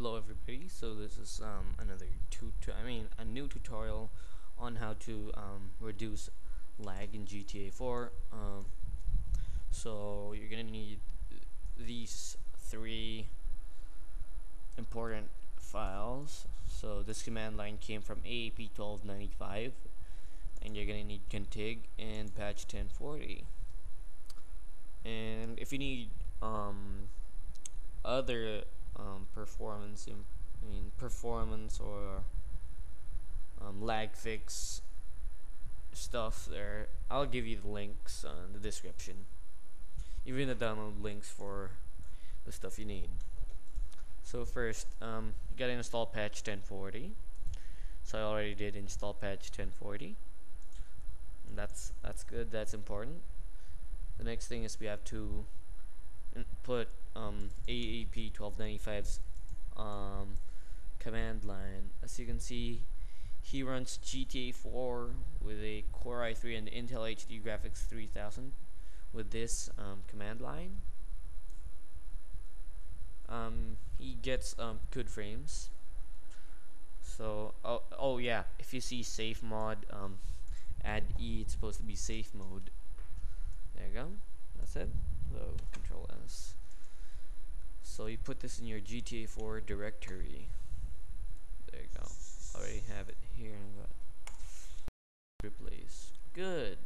Hello everybody, so this is um, another tut I mean a new tutorial on how to um, reduce lag in GTA 4 um, so you're gonna need these three important files. So this command line came from AAP 1295 and you're gonna need Contig and patch 1040 and if you need um, other um, performance in, performance or um, lag fix stuff there. I'll give you the links uh, in the description. Even the download links for the stuff you need. So first um, you gotta install patch 1040 so I already did install patch 1040 and that's that's good that's important. The next thing is we have to put um, AAP 1295's um, command line. As you can see, he runs GTA 4 with a Core i3 and Intel HD Graphics 3000 with this um, command line. Um, he gets um, good frames. So, oh, oh yeah, if you see safe mod, um, add E, it's supposed to be safe mode. There you go. That's it. So, control S. So you put this in your GTA 4 directory. There you go. Already have it here replace. Good.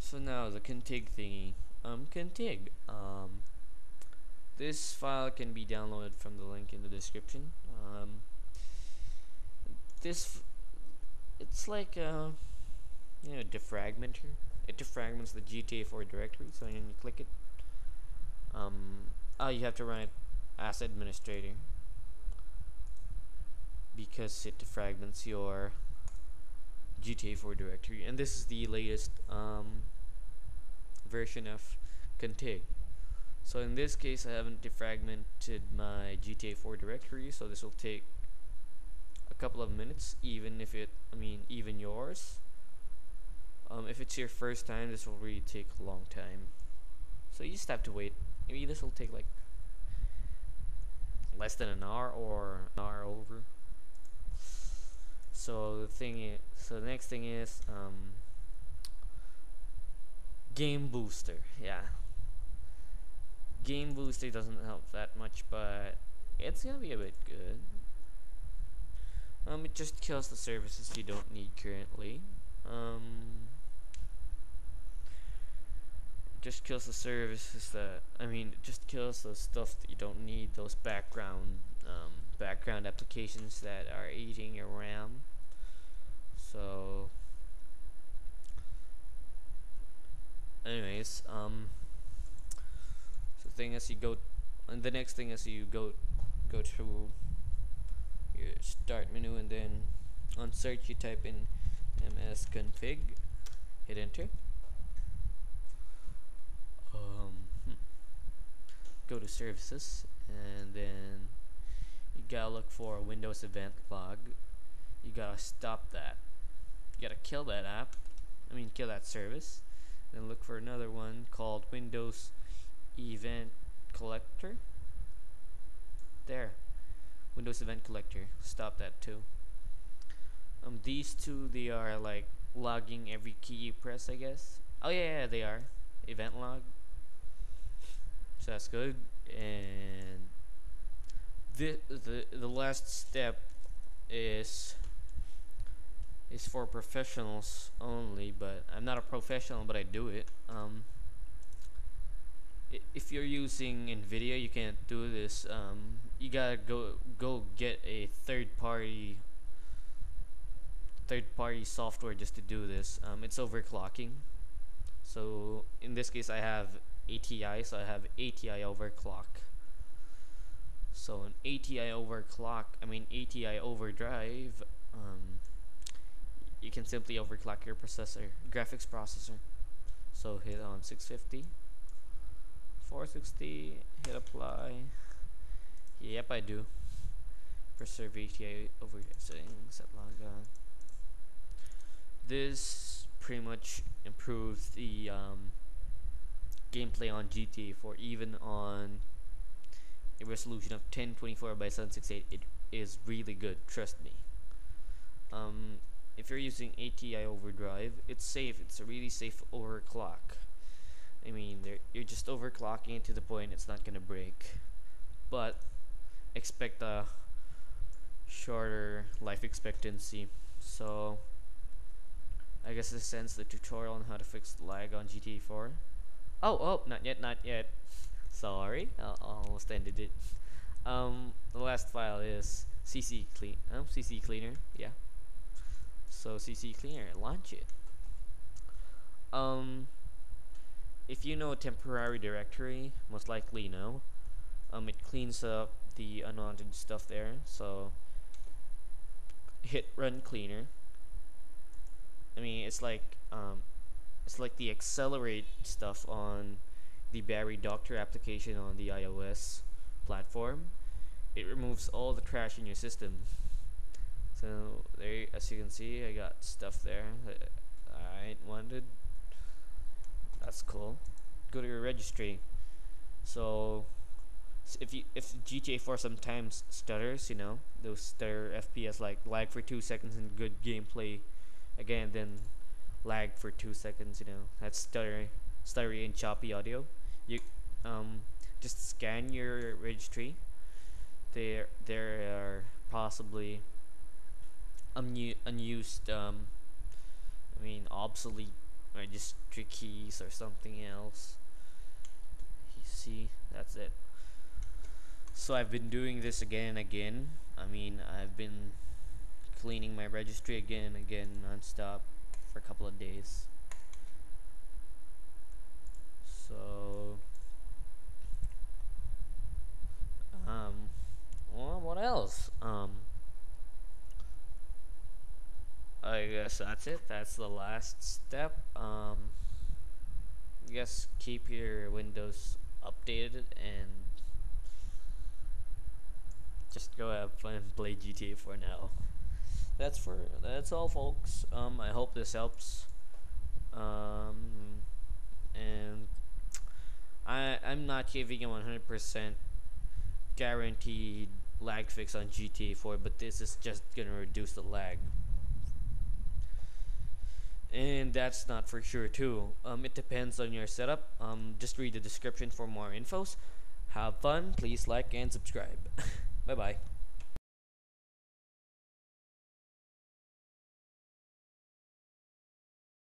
So now the Contig thingy. Um, Contig. Um, this file can be downloaded from the link in the description. Um, this, it's like know, defragmenter. It defragments the GTA 4 directory. So when you click it, um, Oh, you have to run it as administrator because it defragments your GTA 4 directory and this is the latest um, version of Contig so in this case I haven't defragmented my GTA 4 directory so this will take a couple of minutes even if it I mean even yours it's your first time this will really take a long time. So you just have to wait. Maybe this will take like less than an hour or an hour over. So the thing is so the next thing is um, game booster yeah. Game booster doesn't help that much but it's gonna be a bit good. Um, it just kills the services you don't need currently. Um, just kills the services that I mean just kills the stuff that you don't need those background um, background applications that are eating your RAM. So anyways um so the thing is you go and the next thing is you go go to your start menu and then on search you type in msconfig hit enter go to services and then you gotta look for Windows event log. You gotta stop that. You gotta kill that app I mean kill that service then look for another one called Windows event collector. There Windows event collector. Stop that too. Um these two they are like logging every key you press I guess. Oh yeah, yeah they are. Event log. So that's good and the the the last step is is for professionals only but I'm not a professional but I do it. Um, if you're using Nvidia you can't do this um, you gotta go go get a third party third party software just to do this. Um, it's overclocking. So in this case I have ATI so I have ATI overclock. So an ATI overclock I mean ATI overdrive um, you can simply overclock your processor graphics processor. So hit on 650 460 hit apply. Yep I do. Preserve ATI overdrive settings set log on this pretty much improves the um, gameplay on GTA 4 even on a resolution of 1024 by 768 it is really good trust me. Um, if you're using ATI overdrive it's safe it's a really safe overclock. I mean you're just overclocking it to the point it's not gonna break. But expect a shorter life expectancy. So I guess this ends the tutorial on how to fix the lag on GTA 4 oh oh not yet not yet. Sorry I almost ended it. Um the last file is cc clean oh CCleaner yeah. So CCleaner launch it. Um if you know a temporary directory most likely know um it cleans up the unwanted stuff there so hit run cleaner. I mean it's like um it's like the accelerate stuff on the Battery Doctor application on the iOS platform. It removes all the trash in your system. So there as you can see I got stuff there that I ain't wanted. That's cool. Go to your registry. So if you if GTA 4 sometimes stutters you know those stutter FPS like lag for two seconds and good gameplay again then lag for two seconds you know. That's stuttering stuttery and choppy audio. You um just scan your registry. There there are possibly unu unused um I mean obsolete registry keys or something else. You see that's it. So I've been doing this again and again. I mean I've been cleaning my registry again and again non-stop for a couple of days. So um well what else? Um I guess that's it. That's the last step. Um guess keep your windows updated and just go fun and play GTA for now that's for that's all folks. Um I hope this helps. Um and I I'm not giving a 100% guaranteed lag fix on GTA 4 but this is just gonna reduce the lag. And that's not for sure too. Um, it depends on your setup. Um, just read the description for more infos. Have fun. Please like and subscribe. Bye bye